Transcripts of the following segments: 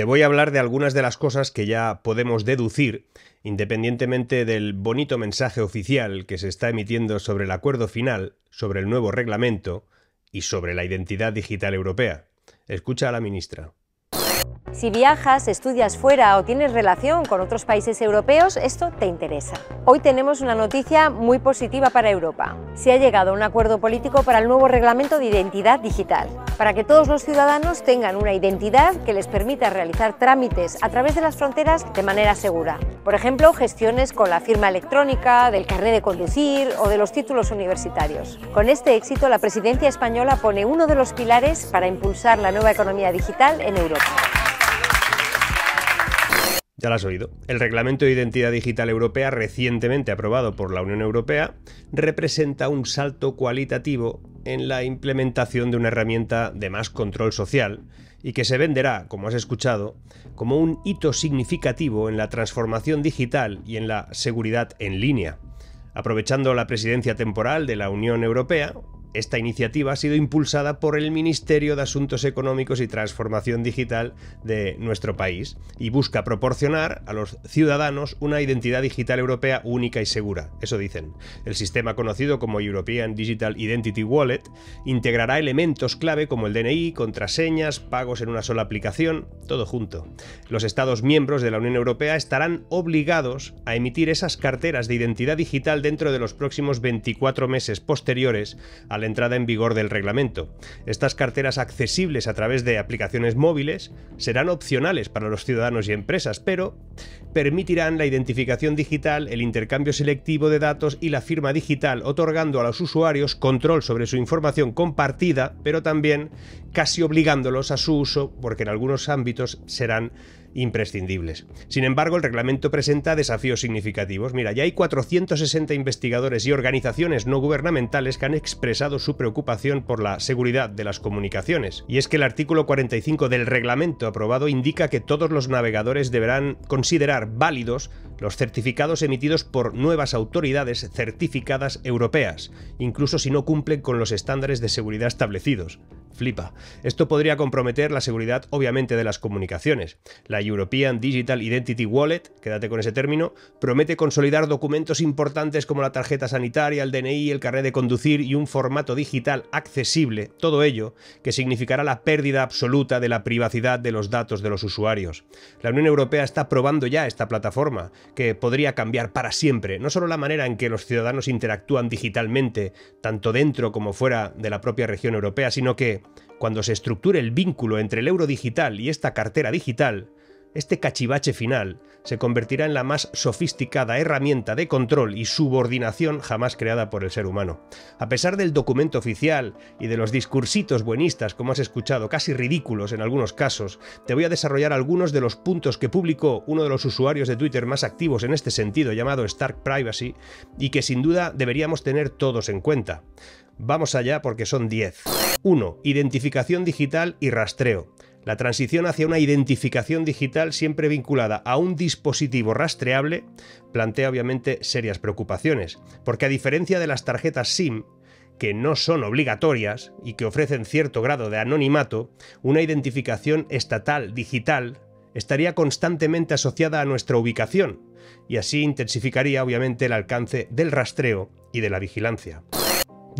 Te voy a hablar de algunas de las cosas que ya podemos deducir, independientemente del bonito mensaje oficial que se está emitiendo sobre el acuerdo final, sobre el nuevo reglamento y sobre la identidad digital europea. Escucha a la ministra. Si viajas, estudias fuera o tienes relación con otros países europeos, esto te interesa. Hoy tenemos una noticia muy positiva para Europa. Se ha llegado a un acuerdo político para el nuevo reglamento de identidad digital, para que todos los ciudadanos tengan una identidad que les permita realizar trámites a través de las fronteras de manera segura. Por ejemplo, gestiones con la firma electrónica, del carnet de conducir o de los títulos universitarios. Con este éxito, la presidencia española pone uno de los pilares para impulsar la nueva economía digital en Europa. Ya lo has oído. El Reglamento de Identidad Digital Europea, recientemente aprobado por la Unión Europea, representa un salto cualitativo en la implementación de una herramienta de más control social y que se venderá, como has escuchado, como un hito significativo en la transformación digital y en la seguridad en línea. Aprovechando la presidencia temporal de la Unión Europea, esta iniciativa ha sido impulsada por el Ministerio de Asuntos Económicos y Transformación Digital de nuestro país y busca proporcionar a los ciudadanos una identidad digital europea única y segura. Eso dicen. El sistema conocido como European Digital Identity Wallet integrará elementos clave como el DNI, contraseñas, pagos en una sola aplicación, todo junto. Los Estados miembros de la Unión Europea estarán obligados a emitir esas carteras de identidad digital dentro de los próximos 24 meses posteriores a la entrada en vigor del reglamento. Estas carteras accesibles a través de aplicaciones móviles serán opcionales para los ciudadanos y empresas, pero permitirán la identificación digital, el intercambio selectivo de datos y la firma digital, otorgando a los usuarios control sobre su información compartida, pero también casi obligándolos a su uso, porque en algunos ámbitos serán imprescindibles. Sin embargo, el reglamento presenta desafíos significativos. Mira, ya hay 460 investigadores y organizaciones no gubernamentales que han expresado su preocupación por la seguridad de las comunicaciones. Y es que el artículo 45 del reglamento aprobado indica que todos los navegadores deberán considerar válidos los certificados emitidos por nuevas autoridades certificadas europeas, incluso si no cumplen con los estándares de seguridad establecidos. Flipa. Esto podría comprometer la seguridad obviamente de las comunicaciones. La European Digital Identity Wallet, quédate con ese término, promete consolidar documentos importantes como la tarjeta sanitaria, el DNI, el carnet de conducir y un formato digital accesible, todo ello que significará la pérdida absoluta de la privacidad de los datos de los usuarios. La Unión Europea está probando ya esta plataforma, que podría cambiar para siempre, no solo la manera en que los ciudadanos interactúan digitalmente, tanto dentro como fuera de la propia región europea, sino que cuando se estructure el vínculo entre el euro digital y esta cartera digital, este cachivache final se convertirá en la más sofisticada herramienta de control y subordinación jamás creada por el ser humano. A pesar del documento oficial y de los discursitos buenistas, como has escuchado, casi ridículos en algunos casos, te voy a desarrollar algunos de los puntos que publicó uno de los usuarios de Twitter más activos en este sentido, llamado Stark Privacy, y que sin duda deberíamos tener todos en cuenta. Vamos allá porque son 10. 1. Identificación digital y rastreo. La transición hacia una identificación digital siempre vinculada a un dispositivo rastreable plantea obviamente serias preocupaciones, porque a diferencia de las tarjetas SIM, que no son obligatorias y que ofrecen cierto grado de anonimato, una identificación estatal digital estaría constantemente asociada a nuestra ubicación, y así intensificaría obviamente el alcance del rastreo y de la vigilancia.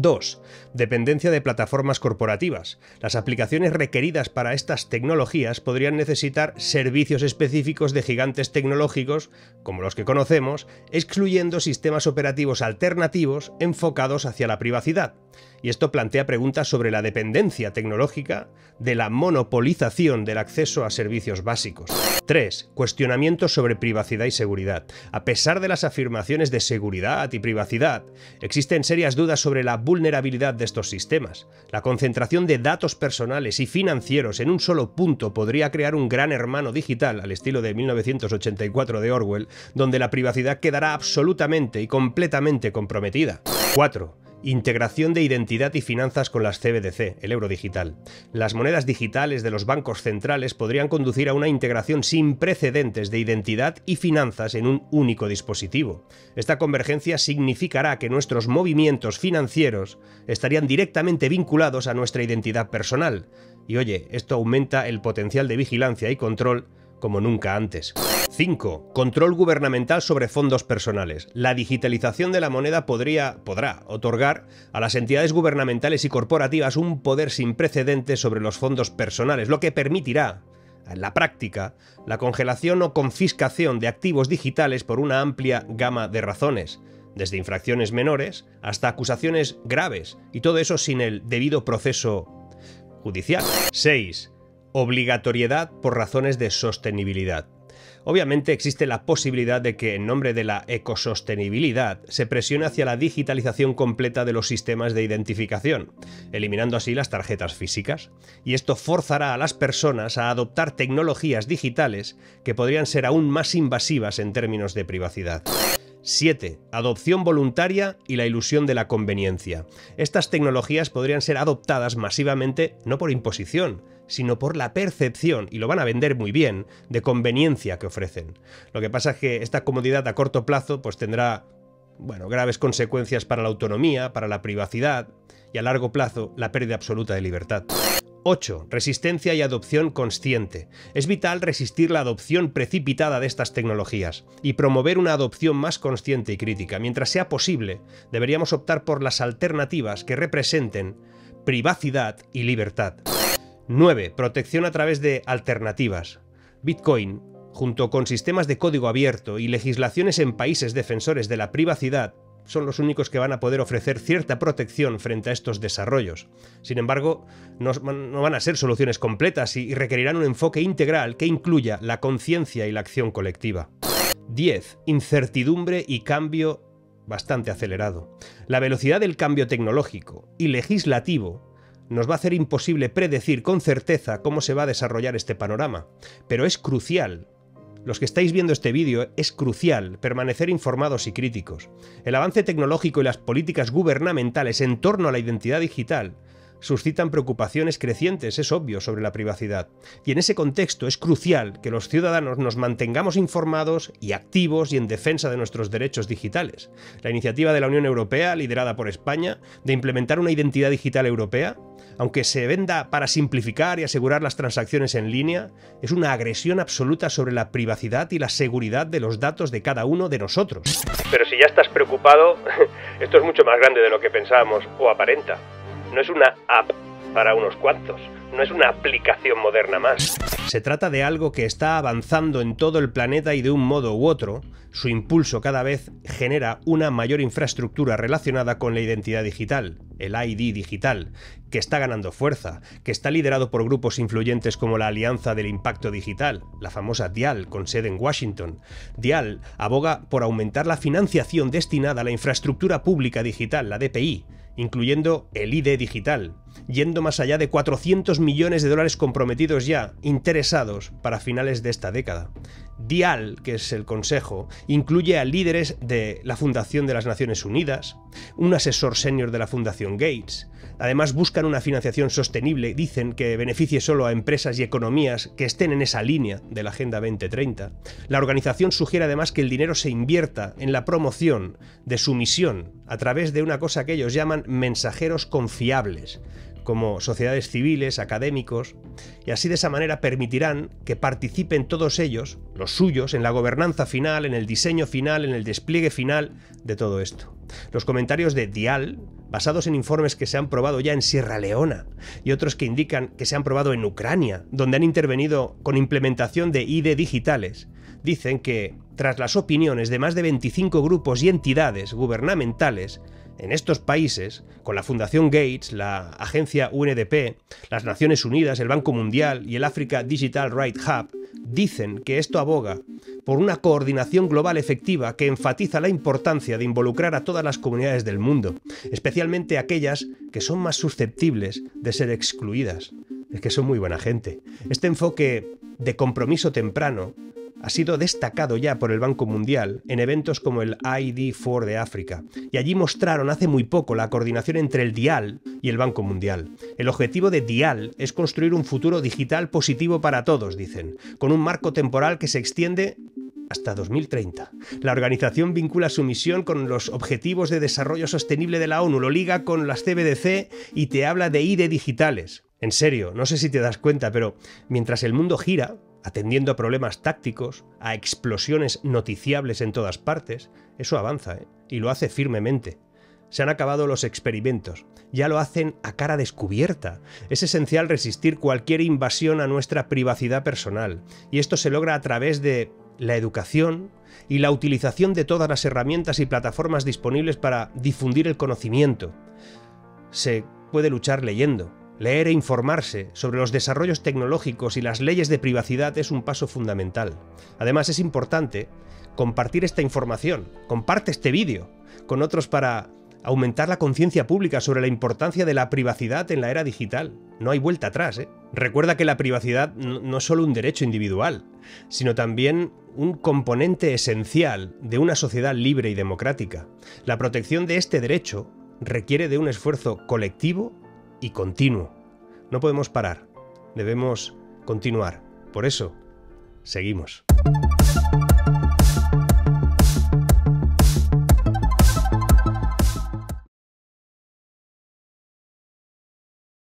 2. Dependencia de plataformas corporativas. Las aplicaciones requeridas para estas tecnologías podrían necesitar servicios específicos de gigantes tecnológicos, como los que conocemos, excluyendo sistemas operativos alternativos enfocados hacia la privacidad. Y esto plantea preguntas sobre la dependencia tecnológica de la monopolización del acceso a servicios básicos. 3. Cuestionamientos sobre privacidad y seguridad. A pesar de las afirmaciones de seguridad y privacidad, existen serias dudas sobre la vulnerabilidad de estos sistemas. La concentración de datos personales y financieros en un solo punto podría crear un gran hermano digital al estilo de 1984 de Orwell, donde la privacidad quedará absolutamente y completamente comprometida. 4 Integración de identidad y finanzas con las CBDC, el euro digital. Las monedas digitales de los bancos centrales podrían conducir a una integración sin precedentes de identidad y finanzas en un único dispositivo. Esta convergencia significará que nuestros movimientos financieros estarían directamente vinculados a nuestra identidad personal. Y oye, esto aumenta el potencial de vigilancia y control como nunca antes. 5. Control gubernamental sobre fondos personales. La digitalización de la moneda podría, podrá otorgar a las entidades gubernamentales y corporativas un poder sin precedentes sobre los fondos personales, lo que permitirá, en la práctica, la congelación o confiscación de activos digitales por una amplia gama de razones, desde infracciones menores hasta acusaciones graves, y todo eso sin el debido proceso judicial. 6. Obligatoriedad por razones de sostenibilidad. Obviamente existe la posibilidad de que en nombre de la ecosostenibilidad se presione hacia la digitalización completa de los sistemas de identificación, eliminando así las tarjetas físicas, y esto forzará a las personas a adoptar tecnologías digitales que podrían ser aún más invasivas en términos de privacidad. 7. Adopción voluntaria y la ilusión de la conveniencia. Estas tecnologías podrían ser adoptadas masivamente no por imposición, sino por la percepción, y lo van a vender muy bien, de conveniencia que ofrecen. Lo que pasa es que esta comodidad a corto plazo pues tendrá bueno, graves consecuencias para la autonomía, para la privacidad y a largo plazo la pérdida absoluta de libertad. 8. Resistencia y adopción consciente. Es vital resistir la adopción precipitada de estas tecnologías y promover una adopción más consciente y crítica. Mientras sea posible, deberíamos optar por las alternativas que representen privacidad y libertad. 9. Protección a través de alternativas. Bitcoin, junto con sistemas de código abierto y legislaciones en países defensores de la privacidad, son los únicos que van a poder ofrecer cierta protección frente a estos desarrollos. Sin embargo, no, van a ser soluciones completas y requerirán un enfoque integral que incluya la conciencia y la acción colectiva. 10. Incertidumbre y cambio bastante acelerado. La velocidad del cambio tecnológico y legislativo nos va a hacer imposible predecir con certeza cómo se va a desarrollar este panorama. Pero es crucial, los que estáis viendo este vídeo, es crucial permanecer informados y críticos. El avance tecnológico y las políticas gubernamentales en torno a la identidad digital suscitan preocupaciones crecientes, es obvio, sobre la privacidad. Y en ese contexto es crucial que los ciudadanos nos mantengamos informados y activos y en defensa de nuestros derechos digitales. La iniciativa de la Unión Europea, liderada por España, de implementar una identidad digital europea, aunque se venda para simplificar y asegurar las transacciones en línea, es una agresión absoluta sobre la privacidad y la seguridad de los datos de cada uno de nosotros. Pero si ya estás preocupado, esto es mucho más grande de lo que pensábamos o aparenta no es una app para unos cuantos, no es una aplicación moderna más. Se trata de algo que está avanzando en todo el planeta y de un modo u otro, su impulso cada vez genera una mayor infraestructura relacionada con la identidad digital, el ID digital, que está ganando fuerza, que está liderado por grupos influyentes como la Alianza del Impacto Digital, la famosa DIAL, con sede en Washington. DIAL aboga por aumentar la financiación destinada a la infraestructura pública digital, la DPI, incluyendo el ID digital, yendo más allá de 400 millones de dólares comprometidos ya, interesados, para finales de esta década. DIAL, que es el consejo, incluye a líderes de la Fundación de las Naciones Unidas, un asesor senior de la Fundación Gates. Además buscan una financiación sostenible, dicen que beneficie solo a empresas y economías que estén en esa línea de la Agenda 2030. La organización sugiere además que el dinero se invierta en la promoción de su misión a través de una cosa que ellos llaman mensajeros confiables, como sociedades civiles, académicos, y así de esa manera permitirán que participen todos ellos, los suyos, en la gobernanza final, en el diseño final, en el despliegue final de todo esto. Los comentarios de Dial, basados en informes que se han probado ya en Sierra Leona y otros que indican que se han probado en Ucrania, donde han intervenido con implementación de ID digitales, dicen que, tras las opiniones de más de 25 grupos y entidades gubernamentales, en estos países, con la Fundación Gates, la agencia UNDP, las Naciones Unidas, el Banco Mundial y el Africa Digital Right Hub, dicen que esto aboga por una coordinación global efectiva que enfatiza la importancia de involucrar a todas las comunidades del mundo, especialmente aquellas que son más susceptibles de ser excluidas. Es que son muy buena gente. Este enfoque de compromiso temprano ha sido destacado ya por el Banco Mundial en eventos como el ID4 de África, y allí mostraron hace muy poco la coordinación entre el DIAL y el Banco Mundial. El objetivo de DIAL es construir un futuro digital positivo para todos, dicen, con un marco temporal que se extiende hasta 2030. La organización vincula su misión con los Objetivos de Desarrollo Sostenible de la ONU, lo liga con las CBDC y te habla de ID digitales. En serio, no sé si te das cuenta, pero mientras el mundo gira, atendiendo a problemas tácticos, a explosiones noticiables en todas partes, eso avanza, ¿eh? y lo hace firmemente. Se han acabado los experimentos, ya lo hacen a cara descubierta. Es esencial resistir cualquier invasión a nuestra privacidad personal, y esto se logra a través de la educación y la utilización de todas las herramientas y plataformas disponibles para difundir el conocimiento. Se puede luchar leyendo, Leer e informarse sobre los desarrollos tecnológicos y las leyes de privacidad es un paso fundamental. Además es importante compartir esta información, comparte este vídeo con otros para aumentar la conciencia pública sobre la importancia de la privacidad en la era digital. No hay vuelta atrás. ¿eh? Recuerda que la privacidad no es solo un derecho individual, sino también un componente esencial de una sociedad libre y democrática. La protección de este derecho requiere de un esfuerzo colectivo y continuo. No podemos parar, debemos continuar. Por eso, seguimos.